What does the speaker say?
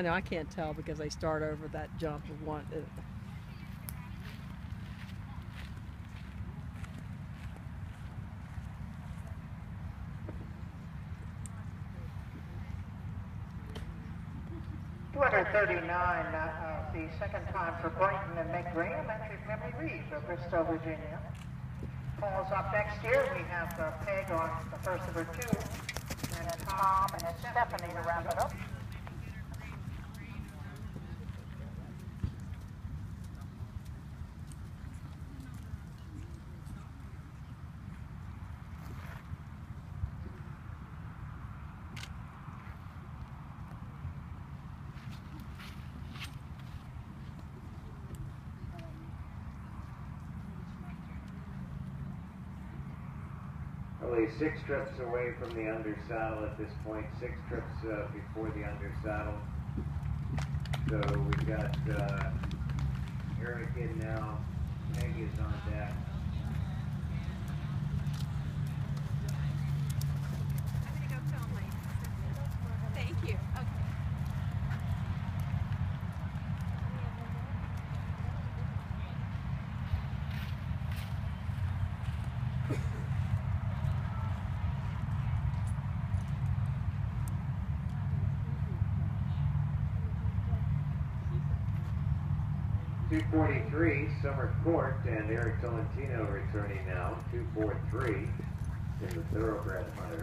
I know I can't tell because they start over that jump of one. uh, Two hundred thirty-nine, uh, the second time for Brighton and Graham, entry Finley Reed of Bristol, Virginia. Calls up next year, we have uh, Peg on the first of her two, and then Tom and Stephanie to wrap it up. Six trips away from the undersaddle at this point, six trips uh, before the undersaddle. So we've got uh, Eric in now, Meg is on deck. Two forty-three, Summer Court and Eric Tolentino returning now, two four three in the thoroughbred hunter.